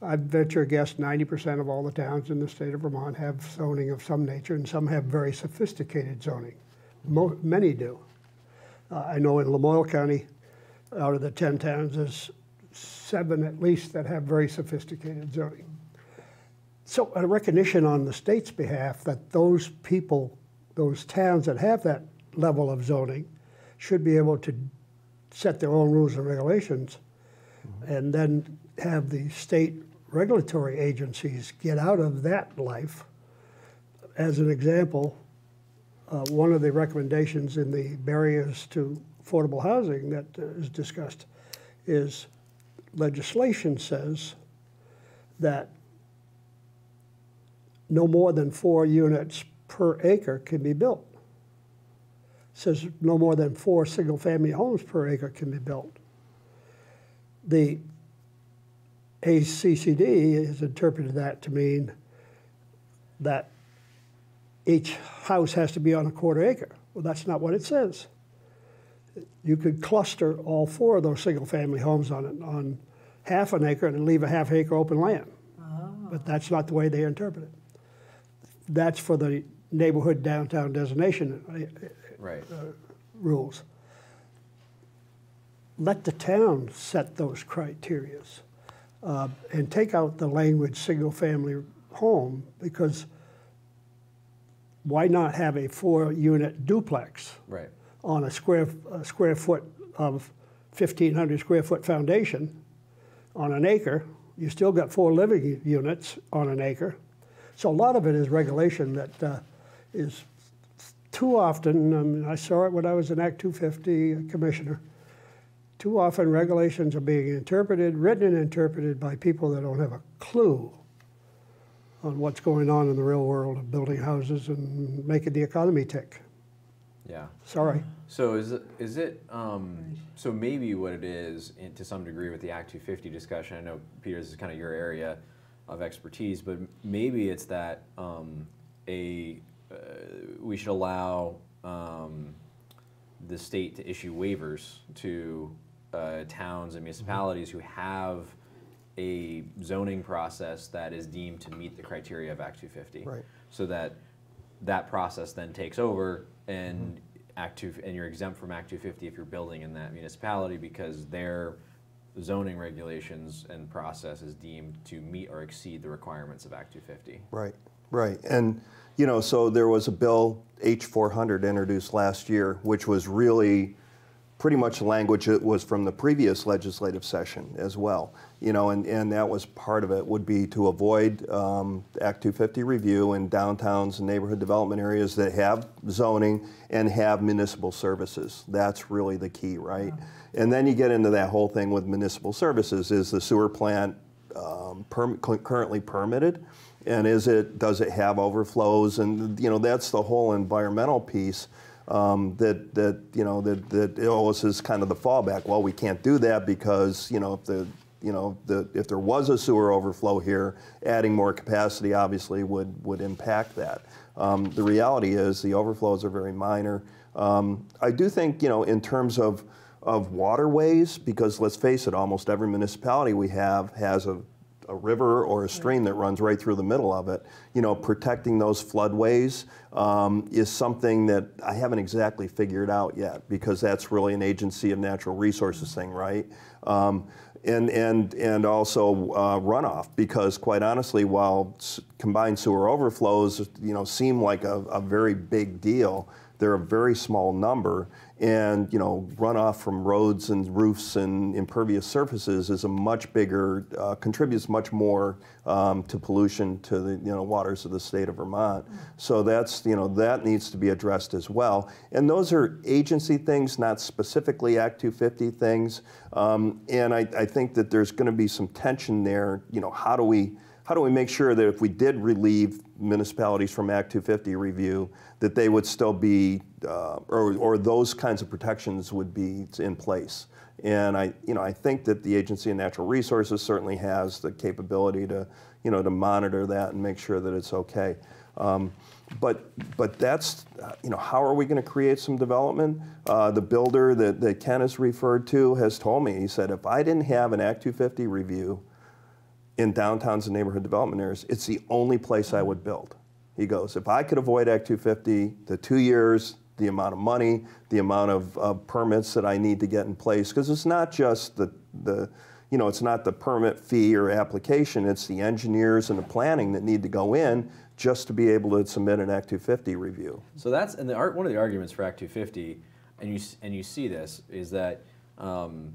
I venture a guess 90% of all the towns in the state of Vermont have zoning of some nature, and some have very sophisticated zoning. Mo- many do. Uh, I know in Lamoille County, out of the 10 towns, there's seven at least that have very sophisticated zoning. So a recognition on the state's behalf that those people, those towns that have that level of zoning, should be able to set their own rules and regulations, and then have the state regulatory agencies get out of that life. As an example, uh, one of the recommendations in the barriers to affordable housing that uh, is discussed is legislation says that no more than four units per acre can be built. It Says no more than four single-family homes per acre can be built. The ACCD has interpreted that to mean that each house has to be on a quarter acre. Well, that's not what it says. You could cluster all four of those single-family homes on, it- on half an acre and leave a half acre open land. But that's not the way they interpret it. That's for the neighborhood downtown designation uh, rules. Let the town set those criterias uh, and take out the language single-family home because why not have a four-unit duplex right on a square, a square foot of 1,500 square foot foundation on an acre? You still got four living units on an acre. So a lot of it is regulation that uh, is too often, I, mean, I saw it when I was an Act 250 commissioner, too often regulations are being interpreted, written and interpreted by people that don't have a clue on what's going on in the real world of building houses and making the economy tick. Yeah. Sorry. So is it, is it um, so maybe what it is in, to some degree with the Act 250 discussion? I know Peter, this is kind of your area of expertise, but maybe it's that um, a uh, we should allow um, the state to issue waivers to uh, towns and municipalities who have a zoning process that is deemed to meet the criteria of Act 250. Right. So that that process then takes over and mm-hmm. Act 2, and you're exempt from Act 250 if you're building in that municipality because their zoning regulations and process is deemed to meet or exceed the requirements of Act 250. Right, right. And, you know, so there was a bill, H400, introduced last year, which was really pretty much language that was from the previous legislative session as well. You know, and, and that was part of it would be to avoid um, Act 250 review in downtowns and neighborhood development areas that have zoning and have municipal services. That's really the key, right? And then you get into that whole thing with municipal services. Is the sewer plant um, perm- currently permitted? And is it, does it have overflows? And, you know, that's the whole environmental piece um, that, that, you know, that, that always is kind of the fallback. Well, we can't do that because, you know, if the, you know, the, if there was a sewer overflow here, adding more capacity obviously would, would impact that. Um, the reality is the overflows are very minor. Um, I do think, you know, in terms of, of waterways, because let's face it, almost every municipality we have has a a river or a stream that runs right through the middle of it. You know, protecting those floodways um, is something that I haven't exactly figured out yet because that's really an agency of natural resources thing, right? Um, and, and, and also uh, runoff because quite honestly, while combined sewer overflows, you know, seem like a, a very big deal, they're a very small number and you know runoff from roads and roofs and impervious surfaces is a much bigger uh, contributes much more um, to pollution to the you know waters of the state of Vermont. So that's you know that needs to be addressed as well. And those are agency things not specifically Act 250 things. Um, and I, I think that there's going to be some tension there. You know how do we how do we make sure that if we did relieve municipalities from Act 250 review, that they would still be, uh, or, or those kinds of protections would be in place? And I, you know, I think that the Agency of Natural Resources certainly has the capability to, you know, to monitor that and make sure that it's okay. Um, but, but that's, you know, how are we going to create some development? Uh, the builder that, that Ken has referred to has told me, he said, if I didn't have an Act 250 review, in downtowns and neighborhood development areas, it's the only place I would build. He goes, if I could avoid Act 250, the two years, the amount of money, the amount of uh, permits that I need to get in place, because it's not just the, the, you know, it's not the permit fee or application, it's the engineers and the planning that need to go in just to be able to submit an Act 250 review. So that's, and the art, one of the arguments for Act 250, and you, and you see this, is that um,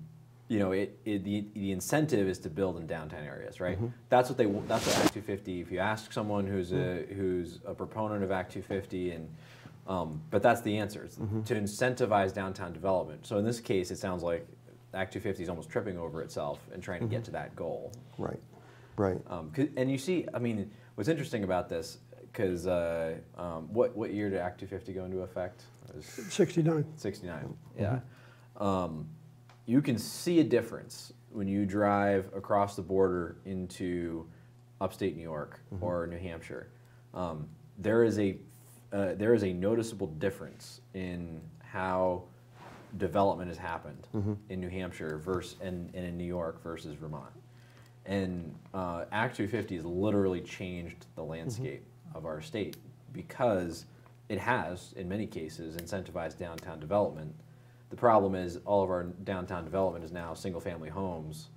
you know, it, it, the, the incentive is to build in downtown areas, right? Mm-hmm. That's what they that's what Act 250. If you ask someone who's a who's a proponent of Act 250, and um, but that's the answer mm-hmm. to incentivize downtown development. So in this case, it sounds like Act 250 is almost tripping over itself and trying to mm-hmm. get to that goal. Right, right. Um, and you see, I mean, what's interesting about this because uh, um, what what year did Act 250 go into effect? 69. 69. Yeah. Um, you can see a difference when you drive across the border into upstate New York mm-hmm. or New Hampshire. Um, there is a uh, there is a noticeable difference in how development has happened mm-hmm. in New Hampshire versus and, and, in New York versus Vermont. And uh, Act 250 has literally changed the landscape mm-hmm. of our state because it has, in many cases, incentivized downtown development the problem is all of our downtown development is now single-family homes,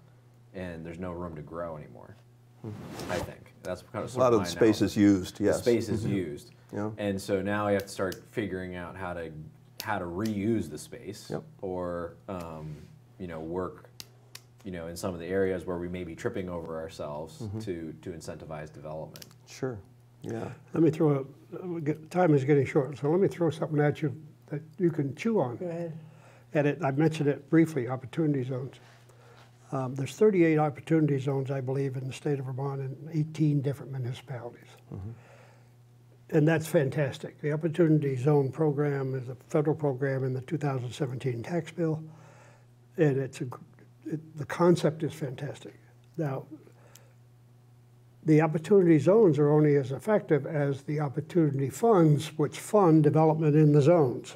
and there's no room to grow anymore. I think that's kind of a lot of the space is used. Yes, the space is mm-hmm. used. Yeah. And so now we have to start figuring out how to how to reuse the space, yep. or um, you know work, you know, in some of the areas where we may be tripping over ourselves mm-hmm. to to incentivize development. Sure. Yeah. Let me throw a time is getting short, so let me throw something at you that you can chew on. Go ahead And it, I mentioned it briefly, opportunity zones. Um, There's 38 opportunity zones, I believe, in the state of Vermont in 18 different municipalities. And that's fantastic. The Opportunity Zone Program is a federal program in the 2017 tax bill, and it's a, it, the concept is fantastic. Now, the opportunity zones are only as effective as the opportunity funds, which fund development in the zones.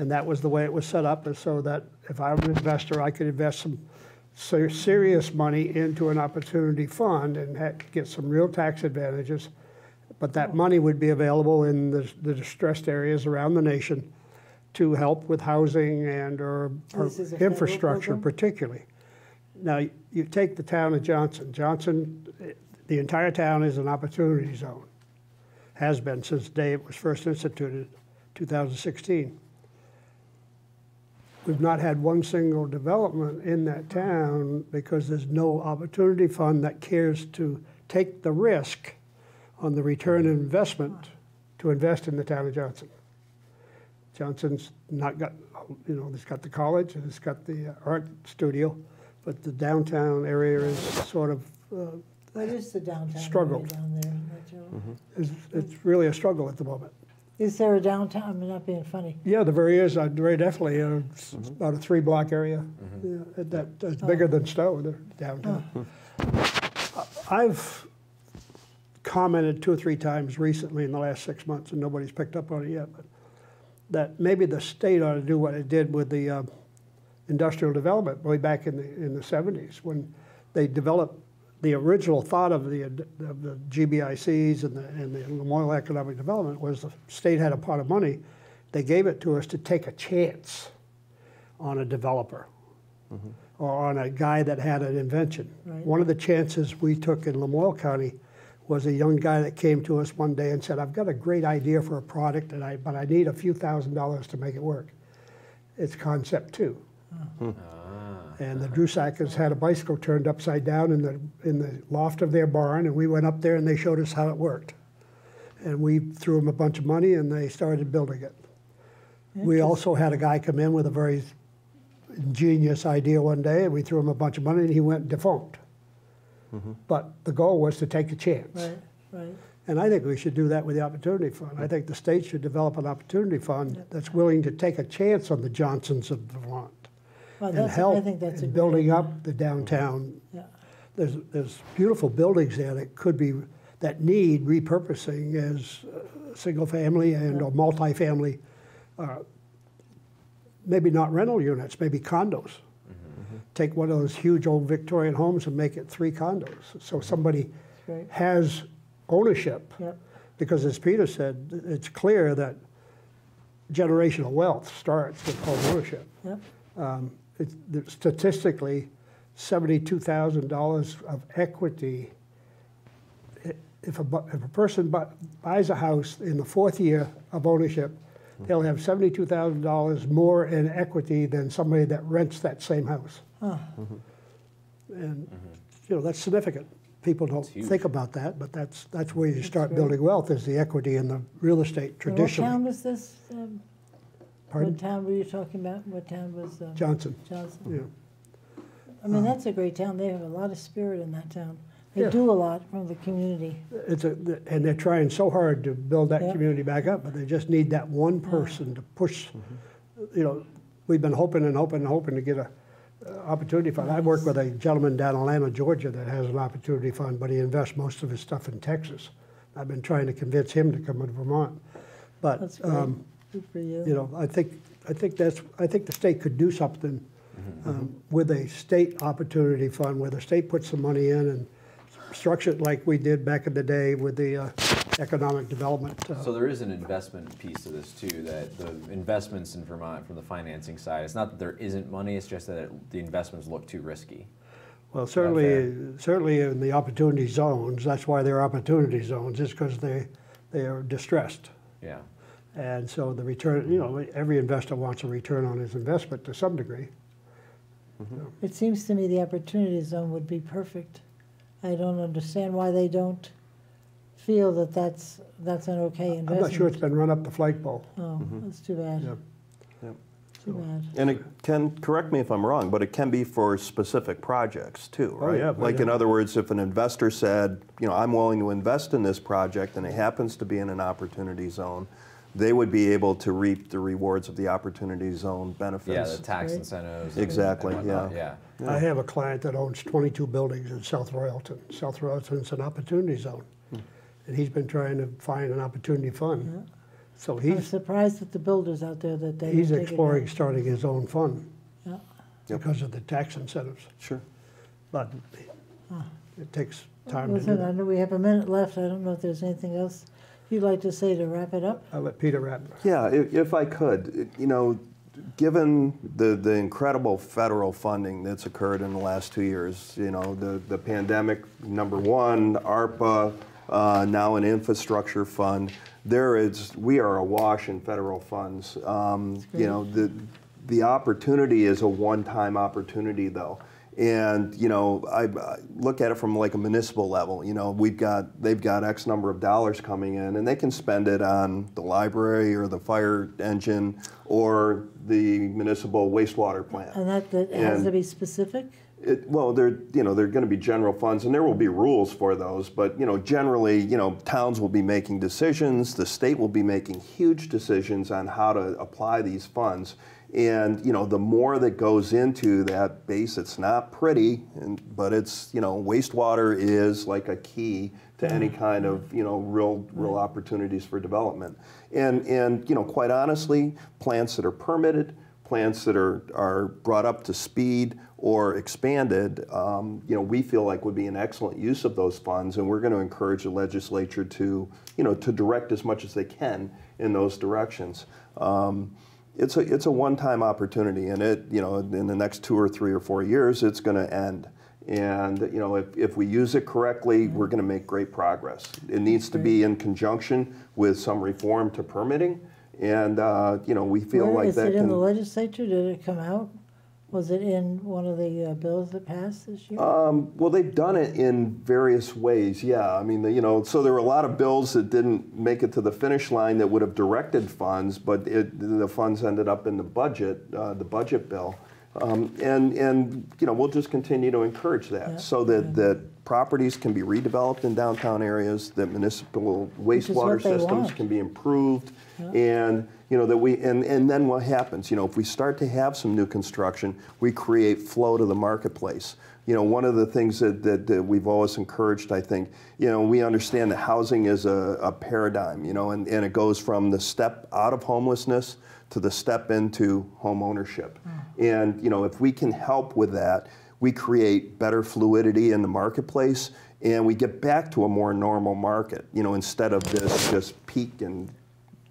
And that was the way it was set up, is so that if I were an investor, I could invest some serious money into an opportunity fund and get some real tax advantages. But that money would be available in the, the distressed areas around the nation to help with housing and or This is a federal infrastructure particularly. Now, you take the town of Johnson. Johnson, the entire town is an opportunity zone. Has been since the day it was first instituted, 2016. We've not had one single development in that town because there's no opportunity fund that cares to take the risk on the return on investment to invest in the town of Johnson. Johnson's not got, you know, it's got the college and it's got the uh, art studio, but the downtown area is sort of, uh, What is the downtown area Struggle. down there? in that general? is, it's really a struggle at the moment. Is there a downtown, I'm not being funny, Yeah, there very is, uh, very definitely, uh, it's about a three-block area. Yeah, That, that's bigger than Stowe, the downtown. I've commented two or three times recently in the last six months, and nobody's picked up on it yet, but that maybe the state ought to do what it did with the uh, industrial development way back in the, in the seventies, when they developed the original thought of the, of the GBICs and the, and the Memorial Economic Development was the state had a pot of money. They gave it to us to take a chance on a developer mm-hmm. or on a guy that had an invention. Right. One of the chances we took in Lamoille County was a young guy that came to us one day and said, I've got a great idea for a product, and I, but I need a few thousand dollars to make it work. It's Concept2. Hmm. Uh, And the Dreissigackers had a bicycle turned upside down in the, in the loft of their barn, and we went up there and they showed us how it worked. And we threw them a bunch of money and they started building it. We also had a guy come in with a very ingenious idea one day, and we threw him a bunch of money and he went defunct. Mm-hmm. But the goal was to take a chance. right, right. And I think we should do that with the Opportunity Fund. I think the state should develop an Opportunity Fund that's willing to take a chance on the Johnsons of Vermont Well, and help I think that's in great building idea. up the downtown. Yeah, There's, there's beautiful buildings there that could be, that need repurposing as uh, single-family and or multifamily, uh, maybe not rental units, maybe condos. Take one of those huge old Victorian homes and make it three condos. So somebody has ownership. yep, Because as Peter said, it's clear that generational wealth starts with home ownership. yep, Um, it's- the- Statistically, $72,000 of equity, if a, if a person bu- buys a house in the fourth year of ownership, they'll have seventy-two thousand dollars more in equity than somebody that rents that same house. And, you know, that's significant. People don't think about that, but that's, that's where you start great. building wealth, is the equity in the real estate And What traditionally. town was this? um, Pardon? What town were you talking about? What town was? um, Johnson, Johnson. yeah. I mean, that's a great town. They have a lot of spirit in that town. They Yeah. do a lot from the community. It's a, and they're trying so hard to build that Yeah. community back up, but they just need that one person to push. You know, we've been hoping and hoping and hoping to get a uh, opportunity fund. I work with a gentleman down in Atlanta, Georgia, that has an opportunity fund, but he invests most of his stuff in Texas. I've been trying to convince him to come to Vermont, but That's great. um, Good for you. you know, I think I think that's I think the state could do something um, with a state opportunity fund where the state puts some money in and structure it like we did back in the day with the uh, economic development. Uh, So there is an investment piece to this too, that the investments in Vermont from the financing side, it's not that there isn't money, it's just that it- the investments look too risky. well, certainly, certainly in the opportunity zones, that's why they're opportunity zones, is because they they are distressed. Yeah. And so the return, you know, every investor wants a return on his investment to some degree. Mm-hmm. It seems to me the opportunity zone would be perfect. I don't understand why they don't feel that that's, that's an okay investment. I'm not sure it's been run up the flagpole. Oh, mm-hmm. that's too bad. Yeah. Yep. Too bad. And it can, correct me if I'm wrong, but it can be for specific projects too, Oh, right? yeah, but Like in other words, if an investor said, you know, I'm willing to invest in this project and it happens to be in an opportunity zone, they would be able to reap the rewards of the opportunity zone benefits. Yeah, benefits. the tax Great. incentives. Exactly, and whatnot, yeah. Yeah. I have a client that owns 22 buildings in South Royalton. South Royalton's an opportunity zone. Hmm. And he's been trying to find an opportunity fund. Yeah. So I'm he's, surprised with the builders out there that they. he's exploring advantage. starting his own fund Yeah. Yep. because of the tax incentives. Sure. But it takes time to do Listen, I know we have a minute left. I don't know if there's anything else you'd like to say to wrap it up? I'll let Peter wrap. Yeah, if, if I could, you know, given the, the incredible federal funding that's occurred in the last two years, you know, the, the pandemic, number one, ARPA, uh, now an infrastructure fund, there is, we are awash in federal funds. Um, you know, the, the opportunity is a one-time opportunity though. And, you know, I, I look at it from like a municipal level. You know, we've got, they've got X number of dollars coming in and they can spend it on the library or the fire engine or the municipal wastewater plant. And that, that has to be specific? It, well, they're you know they're going to be general funds, and there will be rules for those. But you know, generally, you know, towns will be making decisions. The state will be making huge decisions on how to apply these funds. And you know, the more that goes into that base, it's not pretty, and, but it's you know, wastewater is like a key to any kind of you know real real opportunities for development. And and you know, quite honestly, plants that are permitted plants that are, are brought up to speed or expanded, um, you know, we feel like would be an excellent use of those funds, and we're going to encourage the legislature to, you know, to direct as much as they can in those directions. Um, it's a it's a one-time opportunity, and it, you know, in the next two or three or four years, it's going to end. And you know, if, if we use it correctly, we're going to make great progress. It needs to be in conjunction with some reform to permitting. And, uh, you know, we feel Where- like Is that it in the legislature? Did it come out? Was it in one of the uh, bills that passed this year? um, well, they've done it in various ways, yeah. I mean, the- you know, so there were a lot of bills that didn't make it to the finish line that would have directed funds, but it, the funds ended up in the budget, uh, the budget bill. Um, and, and, you know, we'll just continue to encourage Yeah, that so that, that properties can be redeveloped in downtown areas, that municipal wastewater systems can be improved. And, you know, that we, and, and then what happens, you know, if we start to have some new construction, we create flow to the marketplace. You know, one of the things that, that, that we've always encouraged, I think, you know, we understand that housing is a, a paradigm, you know, and, and it goes from the step out of homelessness to the step into home ownership. And, you know, if we can help with that, we create better fluidity in the marketplace and we get back to a more normal market, you know, instead of this just peak and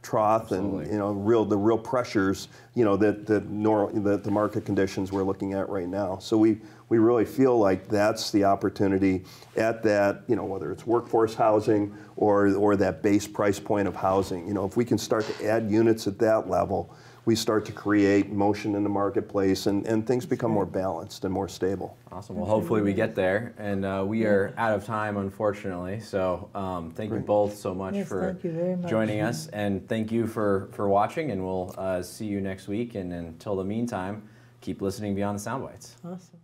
trough and you know real the real pressures you know that that nor, that the market conditions we're looking at right now. So we we really feel like that's the opportunity at that you know whether it's workforce housing or or that base price point of housing. You know if we can start to add units at that level we start to create motion in the marketplace and, and things become more balanced and more stable Awesome. Well, hopefully we get there, and uh, we are out of time, unfortunately. So, um, thank you both so much Yes, for thank you very much. joining us, and thank you for for watching. And we'll uh, see you next week. And until the meantime, keep listening beyond the sound bites. Awesome.